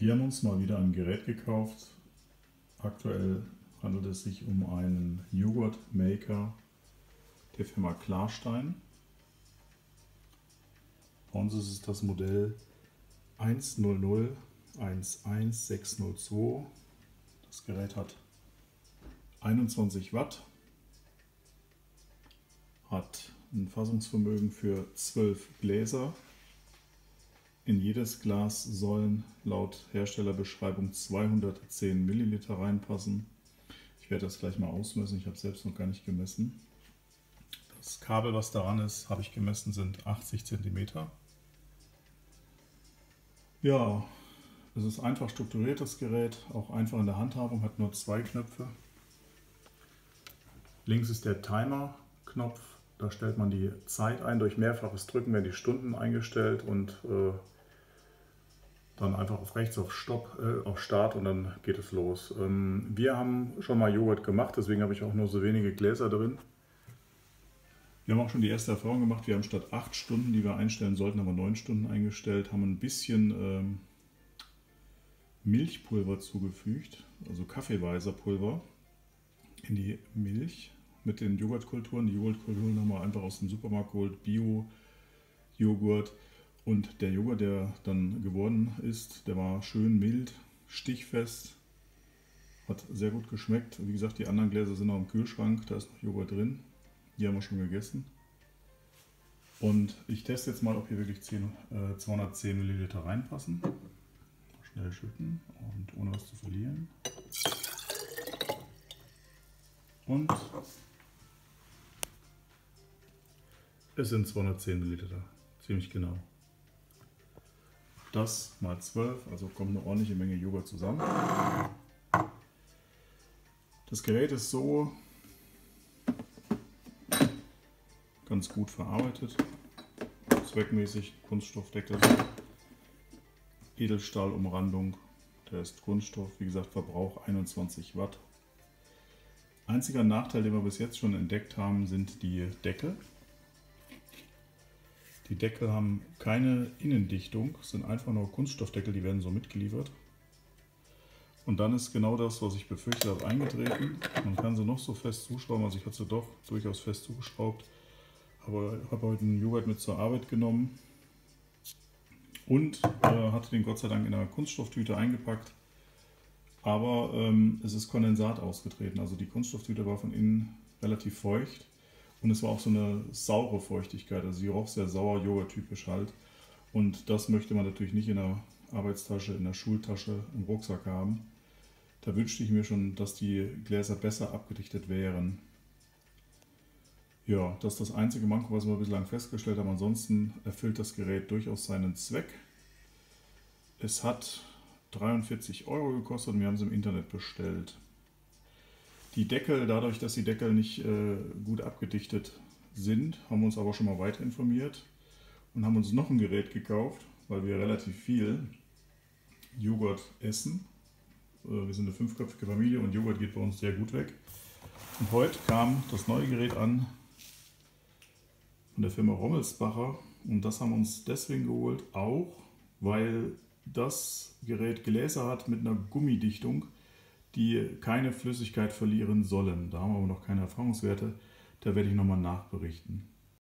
Wir haben uns mal wieder ein Gerät gekauft. Aktuell handelt es sich um einen Joghurt-Maker der Firma Klarstein. Bei uns ist es das Modell 100-11602. Das Gerät hat 21 Watt, hat ein Fassungsvermögen für 12 Gläser in jedes Glas sollen laut Herstellerbeschreibung 210 Milliliter reinpassen. Ich werde das gleich mal ausmessen, ich habe selbst noch gar nicht gemessen. Das Kabel, was daran ist, habe ich gemessen, sind 80 cm. Ja, es ist einfach strukturiert, das Gerät, auch einfach in der Handhabung, hat nur zwei Knöpfe. Links ist der Timer-Knopf, da stellt man die Zeit ein. Durch mehrfaches Drücken werden die Stunden eingestellt und äh, dann einfach auf rechts auf Stopp, äh, auf Start und dann geht es los. Ähm, wir haben schon mal Joghurt gemacht, deswegen habe ich auch nur so wenige Gläser drin. Wir haben auch schon die erste Erfahrung gemacht. Wir haben statt 8 Stunden, die wir einstellen sollten, haben wir 9 Stunden eingestellt, haben ein bisschen ähm, Milchpulver zugefügt, also Kaffeeweiserpulver in die Milch mit den Joghurtkulturen. Die Joghurtkulturen haben wir einfach aus dem Supermarkt geholt, Bio-Joghurt. Und der Joghurt, der dann geworden ist, der war schön mild, stichfest, hat sehr gut geschmeckt. Wie gesagt, die anderen Gläser sind noch im Kühlschrank, da ist noch Joghurt drin. Die haben wir schon gegessen. Und ich teste jetzt mal, ob hier wirklich 10, äh, 210 Milliliter reinpassen. Schnell schütten und ohne was zu verlieren. Und es sind 210 Milliliter, ziemlich genau. Das mal 12, also kommt eine ordentliche Menge Joghurt zusammen. Das Gerät ist so ganz gut verarbeitet. Zweckmäßig Kunststoffdeckel, Edelstahlumrandung, der ist Kunststoff, wie gesagt Verbrauch 21 Watt. Einziger Nachteil, den wir bis jetzt schon entdeckt haben, sind die Deckel. Die Deckel haben keine Innendichtung, sind einfach nur Kunststoffdeckel, die werden so mitgeliefert. Und dann ist genau das, was ich befürchtet habe, eingetreten. Man kann sie noch so fest zuschrauben, also ich hatte sie doch durchaus fest zugeschraubt. Aber ich habe heute einen Joghurt mit zur Arbeit genommen und äh, hatte den Gott sei Dank in einer Kunststofftüte eingepackt. Aber ähm, es ist Kondensat ausgetreten, also die Kunststofftüte war von innen relativ feucht und es war auch so eine saure Feuchtigkeit, also sie roch sehr sauer, Joghurt-typisch halt. Und das möchte man natürlich nicht in der Arbeitstasche, in der Schultasche, im Rucksack haben. Da wünschte ich mir schon, dass die Gläser besser abgedichtet wären. Ja, das ist das einzige Manko, was wir bislang festgestellt haben. Ansonsten erfüllt das Gerät durchaus seinen Zweck. Es hat 43 Euro gekostet und wir haben es im Internet bestellt. Die Deckel, dadurch, dass die Deckel nicht äh, gut abgedichtet sind, haben wir uns aber schon mal weiter informiert und haben uns noch ein Gerät gekauft, weil wir relativ viel Joghurt essen. Äh, wir sind eine fünfköpfige Familie und Joghurt geht bei uns sehr gut weg. Und heute kam das neue Gerät an von der Firma Rommelsbacher und das haben wir uns deswegen geholt, auch weil das Gerät Gläser hat mit einer Gummidichtung die keine Flüssigkeit verlieren sollen. Da haben wir aber noch keine Erfahrungswerte. Da werde ich nochmal nachberichten.